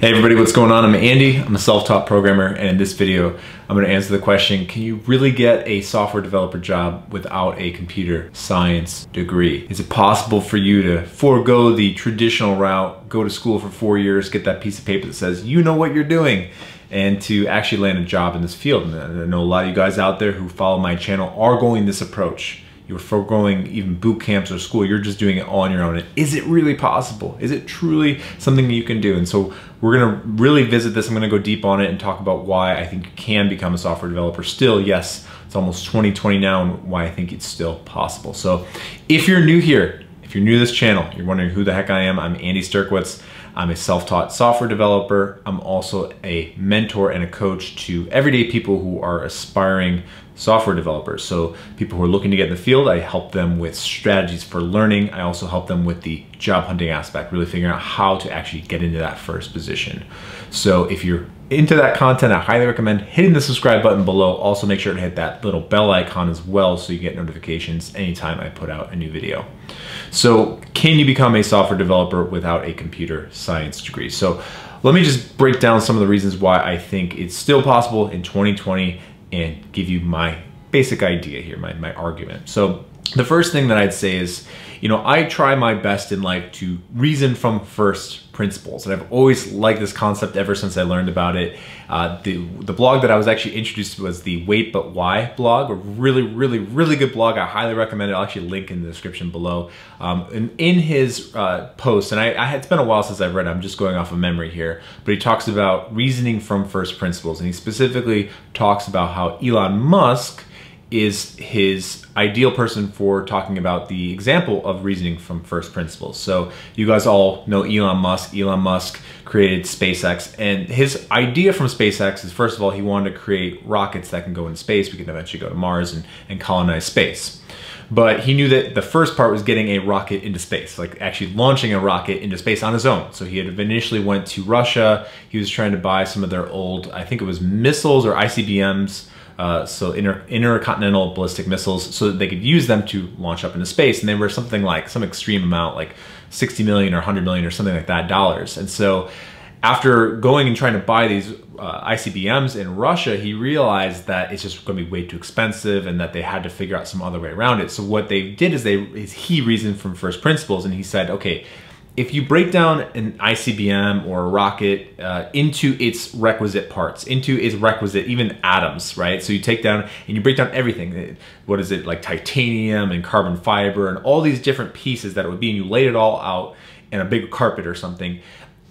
Hey everybody, what's going on? I'm Andy, I'm a self-taught programmer, and in this video, I'm gonna answer the question, can you really get a software developer job without a computer science degree? Is it possible for you to forego the traditional route, go to school for four years, get that piece of paper that says you know what you're doing, and to actually land a job in this field? And I know a lot of you guys out there who follow my channel are going this approach you're foregoing even boot camps or school, you're just doing it on your own. And is it really possible? Is it truly something you can do? And so we're gonna really visit this. I'm gonna go deep on it and talk about why I think you can become a software developer still. Yes, it's almost 2020 now and why I think it's still possible. So if you're new here, if you're new to this channel, you're wondering who the heck I am, I'm Andy Sterkowitz. I'm a self-taught software developer. I'm also a mentor and a coach to everyday people who are aspiring software developers. So people who are looking to get in the field, I help them with strategies for learning. I also help them with the job hunting aspect, really figuring out how to actually get into that first position. So if you're into that content, I highly recommend hitting the subscribe button below. Also make sure to hit that little bell icon as well so you get notifications anytime I put out a new video. So can you become a software developer without a computer science degree? So let me just break down some of the reasons why I think it's still possible in 2020 and give you my basic idea here, my, my argument. So the first thing that I'd say is, you know, I try my best in life to reason from first principles. And I've always liked this concept ever since I learned about it. Uh, the, the blog that I was actually introduced to was the Wait But Why blog, a really, really, really good blog. I highly recommend it. I'll actually link in the description below. Um, and in his uh, post, and I, I, it's been a while since I've read it, I'm just going off of memory here, but he talks about reasoning from first principles. And he specifically talks about how Elon Musk is his ideal person for talking about the example of reasoning from first principles. So you guys all know Elon Musk. Elon Musk created SpaceX and his idea from SpaceX is first of all, he wanted to create rockets that can go into space. We can eventually go to Mars and, and colonize space. But he knew that the first part was getting a rocket into space, like actually launching a rocket into space on his own. So he had initially went to Russia. He was trying to buy some of their old, I think it was missiles or ICBMs uh, so inter intercontinental ballistic missiles, so that they could use them to launch up into space. And they were something like some extreme amount, like 60 million or 100 million or something like that dollars. And so after going and trying to buy these uh, ICBMs in Russia, he realized that it's just going to be way too expensive and that they had to figure out some other way around it. So what they did is they is he reasoned from first principles and he said, okay, if you break down an ICBM or a rocket uh, into its requisite parts, into its requisite, even atoms, right? So you take down and you break down everything. Uh, what is it, like titanium and carbon fiber and all these different pieces that it would be, and you laid it all out in a big carpet or something,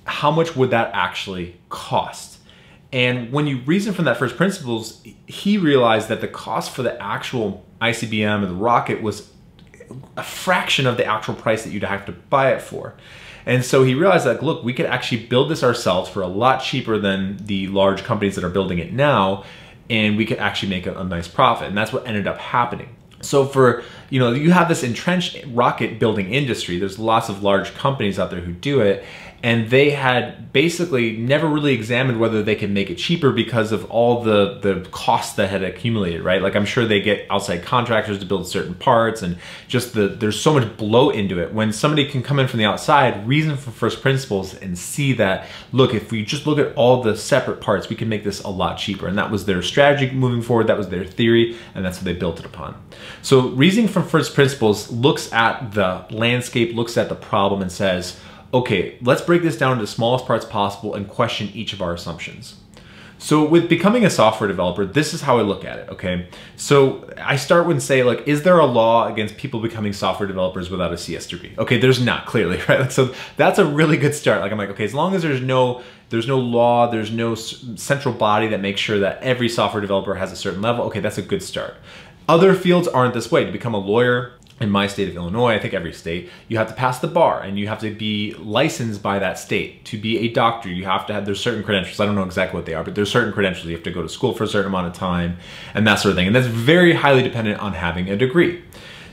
how much would that actually cost? And when you reason from that first principles, he realized that the cost for the actual ICBM and the rocket was a fraction of the actual price that you'd have to buy it for. And so he realized that, look, we could actually build this ourselves for a lot cheaper than the large companies that are building it now, and we could actually make a, a nice profit. And that's what ended up happening. So for, you know, you have this entrenched rocket building industry. There's lots of large companies out there who do it and they had basically never really examined whether they could make it cheaper because of all the the costs that had accumulated right? Like i'm sure they get outside contractors to build certain parts and just the there's so much blow into it. When somebody can come in from the outside reason for first principles and see that look if we just look at all the separate parts we can make this a lot cheaper. And that was their strategy moving forward. That was their theory. And that's what they built it upon. So reasoning from first principles looks at the landscape looks at the problem and says okay, let's break this down into the smallest parts possible and question each of our assumptions. So with becoming a software developer, this is how I look at it, okay? So I start with say like, is there a law against people becoming software developers without a CS degree? Okay, there's not clearly, right? So that's a really good start. Like I'm like, okay, as long as there's no there's no law, there's no central body that makes sure that every software developer has a certain level, okay, that's a good start. Other fields aren't this way. To become a lawyer, in my state of Illinois, I think every state, you have to pass the bar and you have to be licensed by that state. To be a doctor, you have to have, there's certain credentials. I don't know exactly what they are, but there's certain credentials. You have to go to school for a certain amount of time and that sort of thing. And that's very highly dependent on having a degree.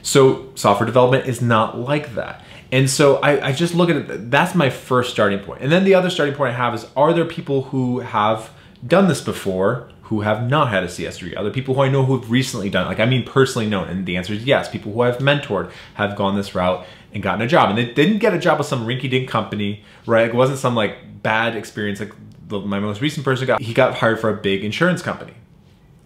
So software development is not like that. And so I, I just look at it, that's my first starting point. And then the other starting point I have is, are there people who have done this before who have not had a CS degree, other people who I know who have recently done it. Like, I mean, personally known. And the answer is yes. People who I've mentored have gone this route and gotten a job. And they didn't get a job with some rinky dink company, right? It wasn't some like bad experience like the, my most recent person got. He got hired for a big insurance company.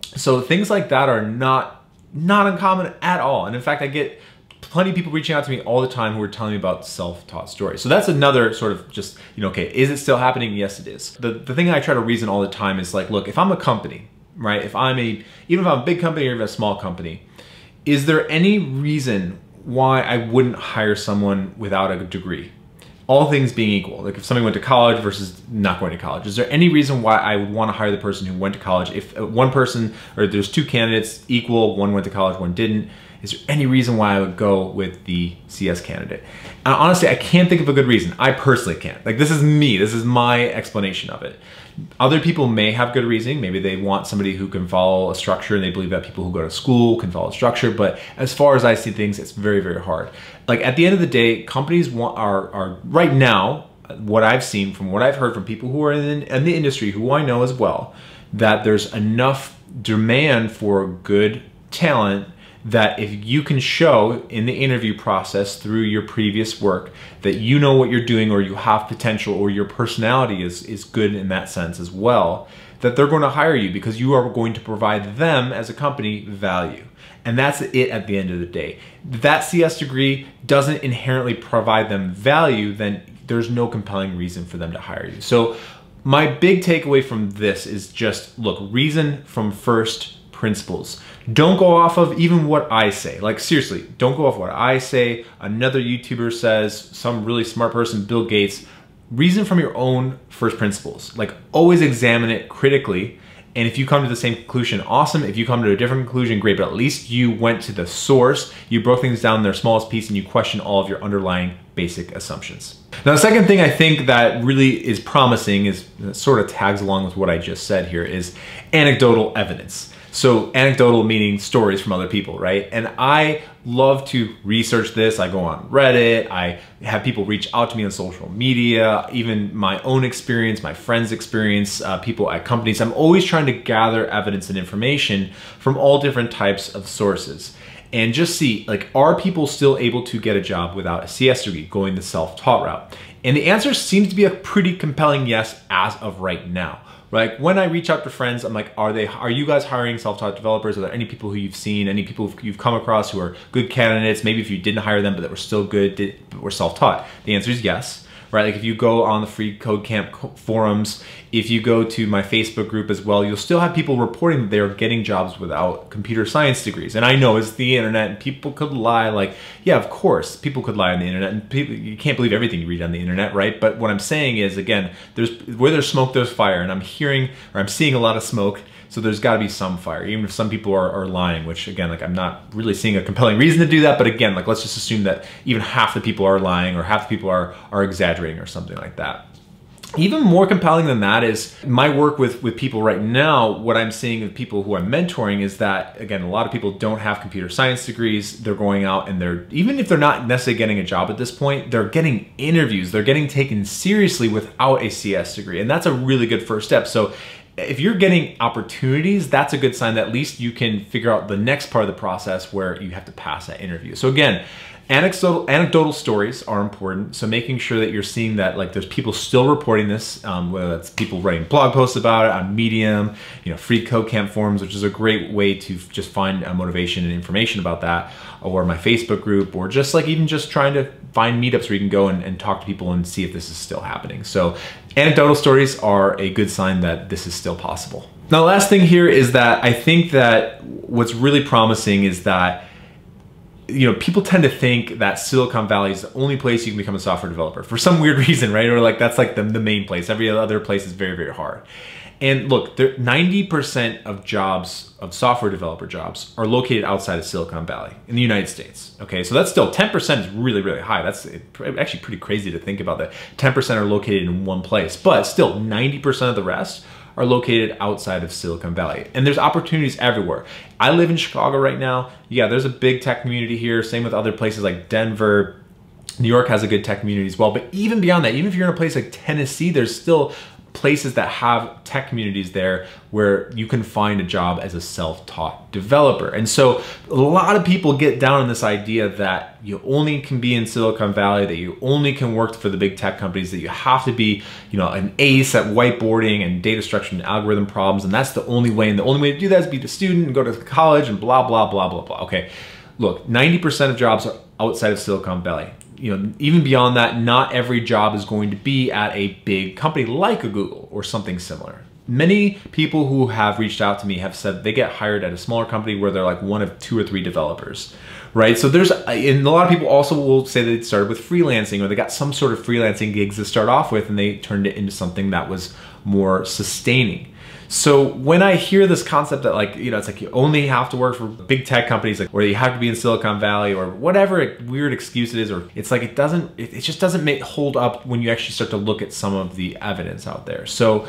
So things like that are not not uncommon at all. And in fact, I get plenty of people reaching out to me all the time who are telling me about self-taught stories. So that's another sort of just, you know, okay, is it still happening? Yes, it is. The, the thing I try to reason all the time is like, look, if I'm a company, right? If I'm a, even if I'm a big company or even a small company, is there any reason why I wouldn't hire someone without a degree? All things being equal, like if somebody went to college versus not going to college, is there any reason why I would want to hire the person who went to college? If uh, one person, or there's two candidates equal, one went to college, one didn't, is there any reason why I would go with the CS candidate? And honestly, I can't think of a good reason. I personally can't. Like this is me, this is my explanation of it. Other people may have good reasoning. Maybe they want somebody who can follow a structure and they believe that people who go to school can follow a structure. But as far as I see things, it's very, very hard. Like at the end of the day, companies want, are, are right now, what I've seen from what I've heard from people who are in, in the industry, who I know as well, that there's enough demand for good talent that if you can show in the interview process through your previous work that you know what you're doing or you have potential or your personality is, is good in that sense as well, that they're going to hire you because you are going to provide them as a company value. And that's it at the end of the day. That CS degree doesn't inherently provide them value, then there's no compelling reason for them to hire you. So my big takeaway from this is just look, reason from first principles. Don't go off of even what I say. Like seriously, don't go off what I say, another YouTuber says, some really smart person, Bill Gates. Reason from your own first principles. Like always examine it critically. And if you come to the same conclusion, awesome. If you come to a different conclusion, great. But at least you went to the source, you broke things down in their smallest piece, and you question all of your underlying basic assumptions. Now, the second thing I think that really is promising is uh, sort of tags along with what I just said here is anecdotal evidence. So anecdotal meaning stories from other people, right? And I love to research this. I go on Reddit. I have people reach out to me on social media, even my own experience, my friends' experience, uh, people at companies. I'm always trying to gather evidence and information from all different types of sources and just see like are people still able to get a job without a CS degree going the self-taught route? And the answer seems to be a pretty compelling yes as of right now right? When I reach out to friends, I'm like, are they, are you guys hiring self-taught developers? Are there any people who you've seen, any people you've come across who are good candidates? Maybe if you didn't hire them, but that were still good, did, but were self-taught. The answer is yes right? Like if you go on the free code camp forums, if you go to my Facebook group as well, you'll still have people reporting that they're getting jobs without computer science degrees. And I know it's the internet and people could lie like, yeah, of course, people could lie on the internet and people, you can't believe everything you read on the internet, right? But what I'm saying is, again, there's where there's smoke, there's fire. And I'm hearing or I'm seeing a lot of smoke so there's got to be some fire, even if some people are, are lying, which again, like I'm not really seeing a compelling reason to do that. But again, like let's just assume that even half the people are lying or half the people are, are exaggerating or something like that. Even more compelling than that is my work with, with people right now. What I'm seeing with people who I'm mentoring is that, again, a lot of people don't have computer science degrees. They're going out and they're, even if they're not necessarily getting a job at this point, they're getting interviews. They're getting taken seriously without a CS degree. And that's a really good first step. So if you're getting opportunities, that's a good sign that at least you can figure out the next part of the process where you have to pass that interview. So again, anecdotal, anecdotal stories are important. So making sure that you're seeing that like there's people still reporting this, um, whether that's people writing blog posts about it on Medium, you know, free code camp forums, which is a great way to just find uh, motivation and information about that, or my Facebook group, or just like even just trying to find meetups where you can go and, and talk to people and see if this is still happening. So anecdotal stories are a good sign that this is still possible. Now, the last thing here is that I think that what's really promising is that you know, people tend to think that Silicon Valley is the only place you can become a software developer for some weird reason, right? Or like that's like the, the main place. Every other place is very, very hard. And look, 90% of jobs, of software developer jobs, are located outside of Silicon Valley in the United States. Okay, so that's still 10% is really, really high. That's actually pretty crazy to think about that. 10% are located in one place, but still 90% of the rest are located outside of Silicon Valley. And there's opportunities everywhere. I live in Chicago right now. Yeah, there's a big tech community here. Same with other places like Denver. New York has a good tech community as well. But even beyond that, even if you're in a place like Tennessee, there's still places that have tech communities there where you can find a job as a self-taught developer. And so a lot of people get down on this idea that you only can be in Silicon Valley, that you only can work for the big tech companies, that you have to be, you know, an ace at whiteboarding and data structure and algorithm problems, and that's the only way. And the only way to do that is be a student and go to college and blah, blah, blah, blah, blah. Okay, look, 90% of jobs are outside of Silicon Valley you know, even beyond that, not every job is going to be at a big company like a Google or something similar. Many people who have reached out to me have said they get hired at a smaller company where they're like one of two or three developers, right? So there's, and a lot of people also will say they started with freelancing or they got some sort of freelancing gigs to start off with and they turned it into something that was more sustaining. So when I hear this concept that like, you know, it's like you only have to work for big tech companies like, or you have to be in Silicon Valley or whatever weird excuse it is, or it's like, it doesn't, it, it just doesn't make, hold up when you actually start to look at some of the evidence out there. So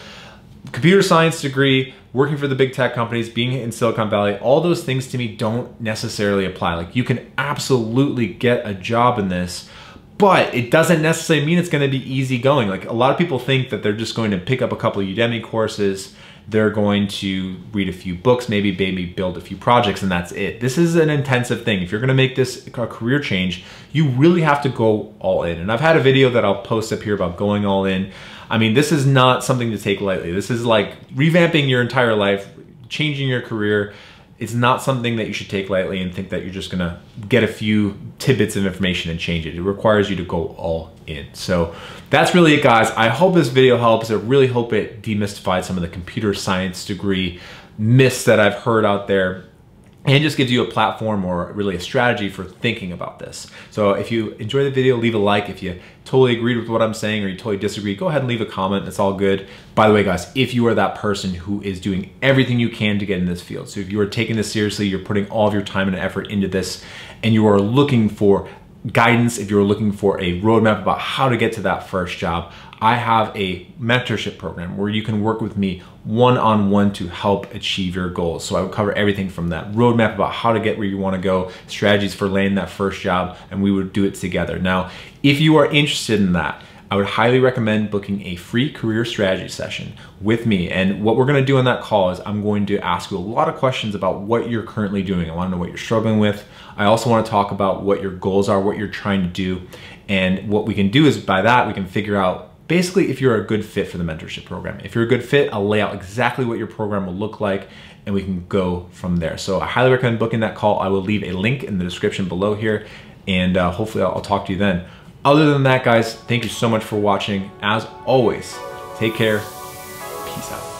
computer science degree, working for the big tech companies, being in Silicon Valley, all those things to me don't necessarily apply. Like you can absolutely get a job in this, but it doesn't necessarily mean it's going to be easy going. Like a lot of people think that they're just going to pick up a couple of Udemy courses they're going to read a few books, maybe maybe build a few projects, and that's it. This is an intensive thing. If you're gonna make this a career change, you really have to go all in. And I've had a video that I'll post up here about going all in. I mean, this is not something to take lightly. This is like revamping your entire life, changing your career, it's not something that you should take lightly and think that you're just gonna get a few tidbits of information and change it. It requires you to go all in. So that's really it guys. I hope this video helps. I really hope it demystified some of the computer science degree myths that I've heard out there and just gives you a platform or really a strategy for thinking about this. So if you enjoy the video, leave a like. If you totally agreed with what I'm saying or you totally disagree, go ahead and leave a comment. It's all good. By the way, guys, if you are that person who is doing everything you can to get in this field, so if you are taking this seriously, you're putting all of your time and effort into this, and you are looking for guidance, if you're looking for a roadmap about how to get to that first job, I have a mentorship program where you can work with me one-on-one to help achieve your goals. So I would cover everything from that roadmap about how to get where you want to go, strategies for landing that first job, and we would do it together. Now, if you are interested in that, I would highly recommend booking a free career strategy session with me. And what we're gonna do on that call is I'm going to ask you a lot of questions about what you're currently doing. I wanna know what you're struggling with. I also wanna talk about what your goals are, what you're trying to do. And what we can do is by that, we can figure out basically if you're a good fit for the mentorship program. If you're a good fit, I'll lay out exactly what your program will look like and we can go from there. So I highly recommend booking that call. I will leave a link in the description below here and uh, hopefully I'll, I'll talk to you then. Other than that, guys, thank you so much for watching. As always, take care. Peace out.